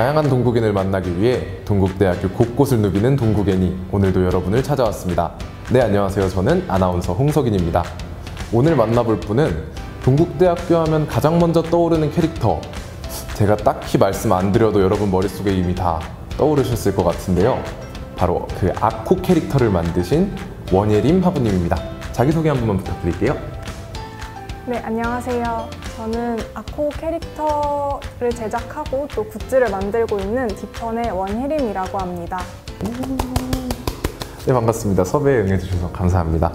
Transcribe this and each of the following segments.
다양한 동국인을 만나기 위해 동국대학교 곳곳을 누비는 동국애니 오늘도 여러분을 찾아왔습니다. 네 안녕하세요. 저는 아나운서 홍석인입니다. 오늘 만나볼 분은 동국대학교 하면 가장 먼저 떠오르는 캐릭터 제가 딱히 말씀 안 드려도 여러분 머릿속에 이미 다 떠오르셨을 것 같은데요. 바로 그 아코 캐릭터를 만드신 원예림 하부님입니다. 자기소개 한 번만 부탁드릴게요. 네, 안녕하세요. 저는 아코 캐릭터를 제작하고 또 굿즈를 만들고 있는 디펀의 원혜림이라고 합니다. 네, 반갑습니다. 섭외에 응해주셔서 감사합니다.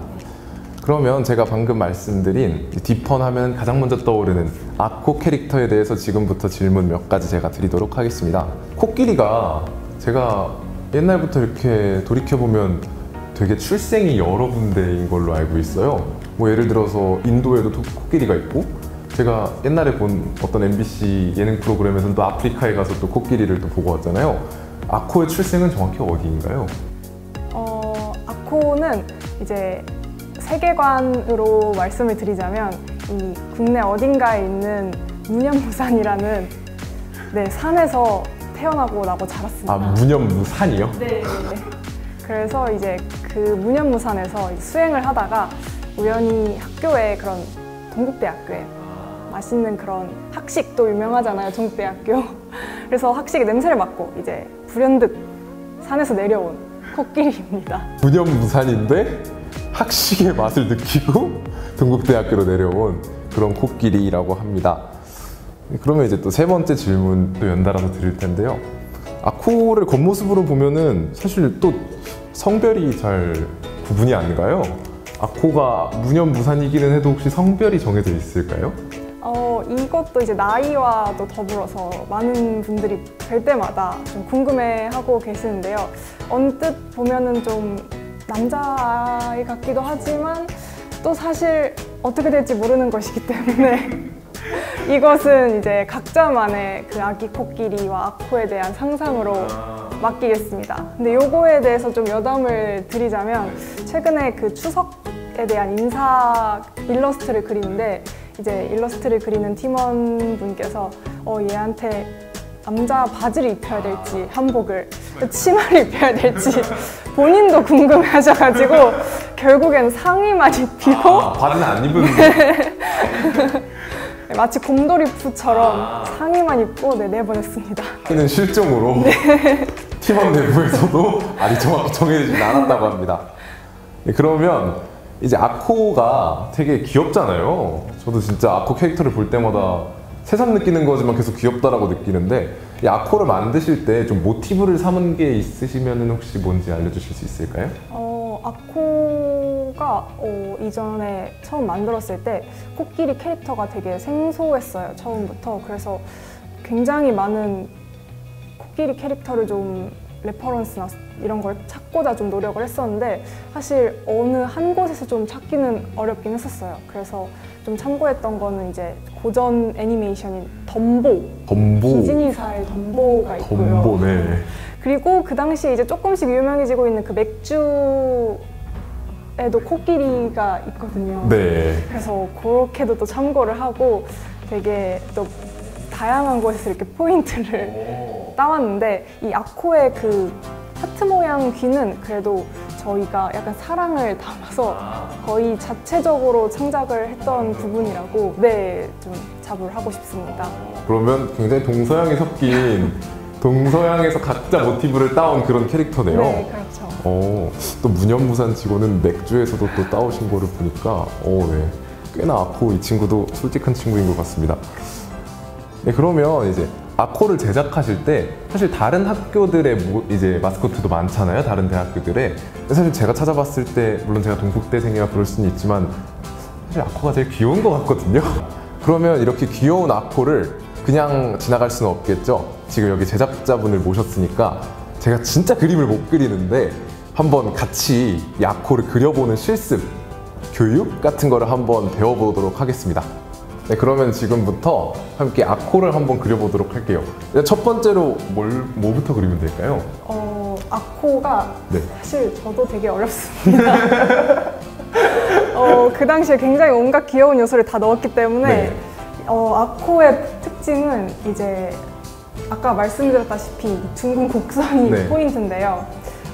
그러면 제가 방금 말씀드린 디펀 하면 가장 먼저 떠오르는 아코 캐릭터에 대해서 지금부터 질문 몇 가지 제가 드리도록 하겠습니다. 코끼리가 제가 옛날부터 이렇게 돌이켜보면 되게 출생이 여러 군데인 걸로 알고 있어요. 뭐 예를 들어서 인도에도 도- 코끼리가 있고 제가 옛날에 본 어떤 MBC 예능 프로그램에서는 또 아프리카에 가서 또 코끼리를 또 보고 왔잖아요. 아코의 출생은 정확히 어디인가요? 어, 아코는 이제 세계관으로 말씀을 드리자면 이 국내 어딘가에 있는 무념무산이라는 네, 산에서 태어나고 나고 자랐습니다. 아 무념무산이요? 네. 그래서 이제 그 무념무산에서 수행을 하다가 우연히 학교에 그런 동국대학교에 맛있는 그런 학식도 유명하잖아요, 동국대학교. 그래서 학식의 냄새를 맡고 이제 불현듯 산에서 내려온 코끼리입니다. 무념무산인데 학식의 맛을 느끼고 동국대학교로 내려온 그런 코끼리라고 합니다. 그러면 이제 또 세 번째 질문도 연달아서 드릴 텐데요. 아코를 겉모습으로 보면은 사실 또 성별이 잘 구분이 안 가요. 아코가 무념무산이기는 해도 혹시 성별이 정해져 있을까요? 어, 이것도 이제 나이와도 더불어서 많은 분들이 뵐 때마다 좀 궁금해하고 계시는데요. 언뜻 보면은 좀 남자아이 같기도 하지만 또 사실 어떻게 될지 모르는 것이기 때문에 이것은 이제 각자만의 그 아기 코끼리와 아코에 대한 상상으로 맡기겠습니다. 근데 요거에 대해서 좀 여담을 드리자면 최근에 그 추석에 대한 인사 일러스트를 그리는데 이제 일러스트를 그리는 팀원분께서 어 얘한테 남자 바지를 입혀야 될지 한복을 치마를 입혀야 될지 본인도 궁금해 하셔가지고 결국엔 상의만 입히고. 아, 바지는 안 입은 마치 곰돌이 푸처럼 상의만 입고 네, 내보냈습니다. 는 실종으로 팀원 내부에서도 아직 정확히 정해지지 않았다고 합니다. 네, 그러면 이제 아코가 되게 귀엽잖아요. 저도 진짜 아코 캐릭터를 볼 때마다 새삼 느끼는 거지만 계속 귀엽다라고 느끼는데 이 아코를 만드실 때 좀 모티브를 삼은 게 있으시면 혹시 뭔지 알려주실 수 있을까요? 어, 아코가 어, 이전에 처음 만들었을 때 코끼리 캐릭터가 되게 생소했어요. 처음부터. 그래서 굉장히 많은 코끼리 캐릭터를 좀 reference나 이런 걸 찾고자 좀 노력을 했었는데 사실 어느 한 곳에서 좀 찾기는 어렵긴 했었어요. 그래서 좀 참고했던 거는 이제 고전 애니메이션인 덤보, 덤보. 디즈니사의 덤보가 있고요. 덤보, 네. 그리고 그 당시에 이제 조금씩 유명해지고 있는 그 맥주 에도 코끼리가 있거든요. 네. 그래서 그렇게도 또 참고를 하고 되게 또 다양한 곳에서 이렇게 포인트를 따왔는데 이 아코의 그 하트 모양 귀는 그래도 저희가 약간 사랑을 담아서 거의 자체적으로 창작을 했던 부분이라고 네, 좀 자부를 하고 싶습니다. 그러면 굉장히 동서양이 섞인 동서양에서 각자 모티브를 따온 그런 캐릭터네요. 네, 그렇죠. 어, 또 무념무산 치고는 맥주에서도 또 따오신 거를 보니까 어, 네. 꽤나 아코 이 친구도 솔직한 친구인 것 같습니다. 네, 그러면 이제 아코를 제작하실 때 사실 다른 학교들의 모- 이제 마스코트도 많잖아요. 다른 대학교들의. 사실 제가 찾아봤을 때 물론 제가 동국대생이라 그럴 수는 있지만 사실 아코가 제일 귀여운 것 같거든요. 그러면 이렇게 귀여운 아코를 그냥 지나갈 수는 없겠죠. 지금 여기 제작자분을 모셨으니까 제가 진짜 그림을 못 그리는데 한번 같이 이 아코를 그려보는 실습, 교육 같은 거를 한번 배워보도록 하겠습니다. 네, 그러면 지금부터 함께 아코를 한번 그려보도록 할게요. 네, 첫 번째로 뭘, 뭐부터 그리면 될까요? 어, 아코가 네. 사실 저도 되게 어렵습니다. 어, 그 당시에 굉장히 온갖 귀여운 요소를 다 넣었기 때문에 네. 어, 아코의 특징은 이제 아까 말씀드렸다시피 이 둥근 곡선이 네. 포인트인데요.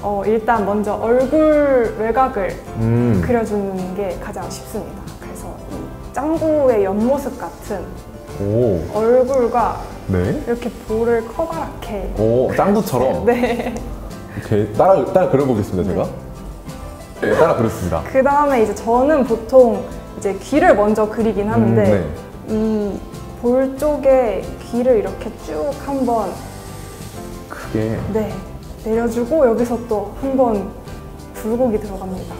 어, 일단 먼저 얼굴 외곽을 음. 그려주는 게 가장 쉽습니다. 짱구의 옆모습 같은 오. 얼굴과 네. 이렇게 볼을 커다랗게 오, 짱구처럼. 네. 오케이. 따라, 따라 그려보겠습니다, 제가. 네, 따라 그렸습니다. 그 다음에 이제 저는 보통 이제 귀를 먼저 그리긴 하는데 음, 이볼 쪽에 귀를 이렇게 쭉 한번 크게. 네 내려주고 여기서 또 한번 굴곡이 들어갑니다.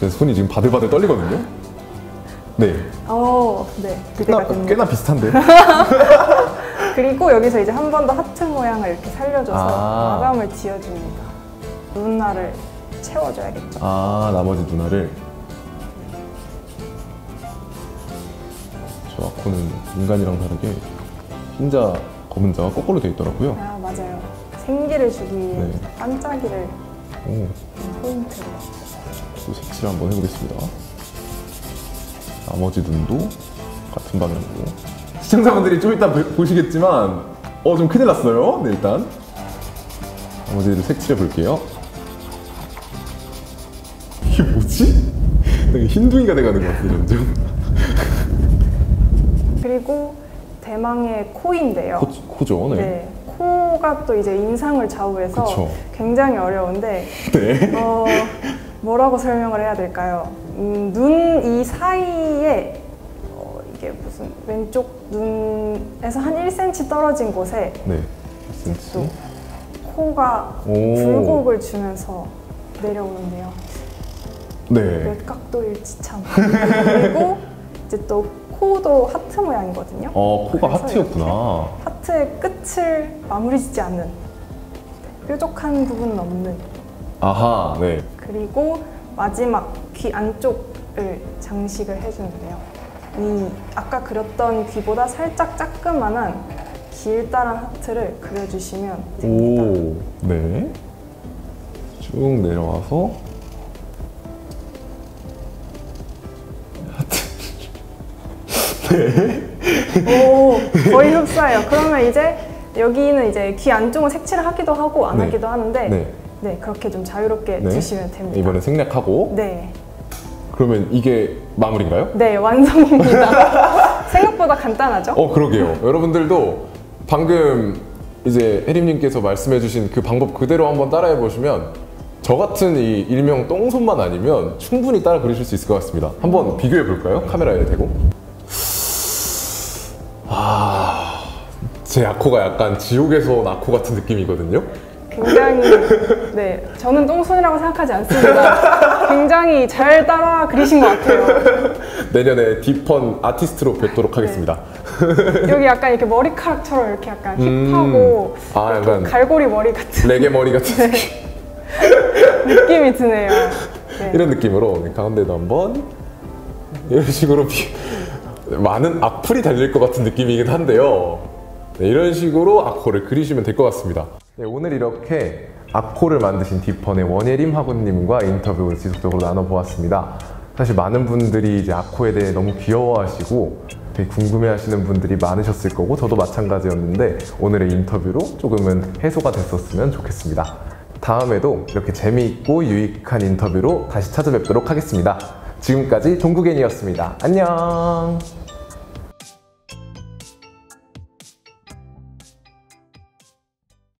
제 손이 지금 바들바들 떨리거든요. 네. 어, 네 기대가 꽤나, 됩니다. 꽤나 비슷한데. 그리고 여기서 이제 한 번 더 하트 모양을 이렇게 살려줘서 아. 마감을 지어줍니다. 눈알을 채워줘야겠죠. 아, 나머지 누나를. 저 아코는 인간이랑 다르게 흰자, 검은 자가 거꾸로 되어 있더라고요. 아 맞아요. 생기를 주기 위해 네. 반짝이를 오, 포인트로. 또 색칠 한번 해보겠습니다. 나머지 눈도 같은 방향으로. 시청자분들이 좀 이따 보- 보시겠지만, 어, 좀 큰일 났어요. 네, 일단. 나머지를 색칠해 볼게요. 이게 뭐지? 되게 흰둥이가 돼가는 것 같아요, 점점. 그리고 대망의 코인데요. 코, 코죠, 네. 네, 코가 또 이제 인상을 좌우해서 그쵸. 굉장히 어려운데 네. 어, 뭐라고 설명을 해야 될까요? 음, 눈이 사이에 어, 이게 무슨 왼쪽 눈에서 한 1cm 떨어진 곳에 네. 또 코가 오. 굴곡을 주면서 내려오는데요. 네. 외곽도 일치참. 그리고 이제 또 코도 하트 모양이거든요. 어, 코가 하트였구나. 하트의 끝을 마무리 짓지 않는 뾰족한 부분은 없는 아하, 네. 그리고 마지막 귀 안쪽을 장식을 해주는데요. 이 아까 그렸던 귀보다 살짝 자그만한 길다란 하트를 그려주시면 됩니다. 오, 네. 쭉 내려와서 오, 거의 흡사해요. 그러면 이제 여기는 이제 귀 안쪽은 색칠을 하기도 하고 안 네. 하기도 하는데 네. 네. 그렇게 좀 자유롭게 네. 두시면 됩니다. 이번에 생략하고 네, 그러면 이게 마무리인가요? 네 완성입니다. 생각보다 간단하죠? 어 그러게요. 여러분들도 방금 이제 혜림님께서 말씀해주신 그 방법 그대로 한번 따라해 보시면 저 같은 이 일명 똥손만 아니면 충분히 따라 그리실 수 있을 것 같습니다. 한번 비교해 볼까요? 카메라에 대고. 아, 제 아코가 약간 지옥에서 온 아코 같은 느낌이거든요. 굉장히 네 저는 똥손이라고 생각하지 않습니다. 굉장히 잘 따라 그리신 것 같아요. 내년에 디펀 아티스트로 뵙도록 하겠습니다. 여기 약간 이렇게 머리카락처럼 이렇게 약간 음. 힙하고 아, 약간- 갈고리 머리 같은 레게 머리 같은 느낌. 느낌이 드네요. 네. 이런 느낌으로 가운데도 한번 이런 식으로 비- 많은 악플이 달릴 것 같은 느낌이긴 한데요. 네, 이런 식으로 아코를 그리시면 될 것 같습니다. 네, 오늘 이렇게 아코를 만드신 디펀의 원예림 학우님과 인터뷰를 지속적으로 나눠보았습니다. 사실 많은 분들이 이제 아코에 대해 너무 귀여워하시고 되게 궁금해하시는 분들이 많으셨을 거고 저도 마찬가지였는데 오늘의 인터뷰로 조금은 해소가 됐었으면 좋겠습니다. 다음에도 이렇게 재미있고 유익한 인터뷰로 다시 찾아뵙도록 하겠습니다. 지금까지 종국엔이었습니다. 안녕!